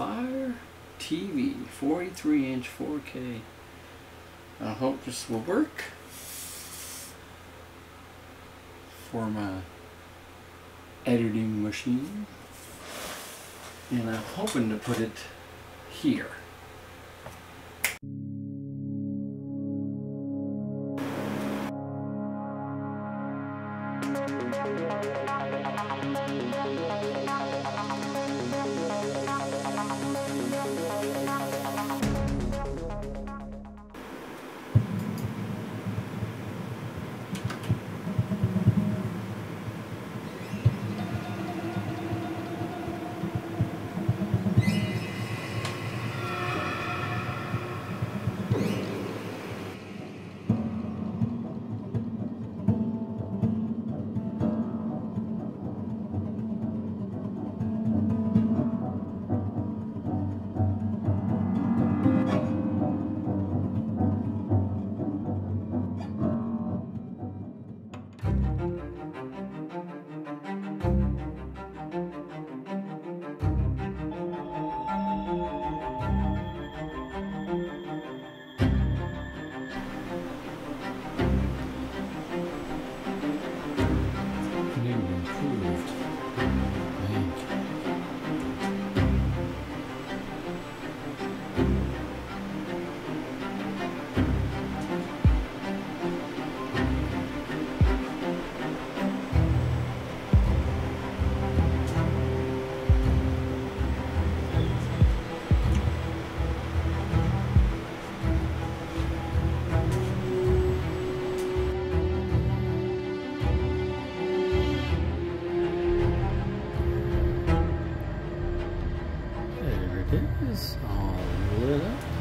Fire TV 43 inch 4K. I hope this will work for my editing machine. And I'm hoping to put it here. Is, all lit up.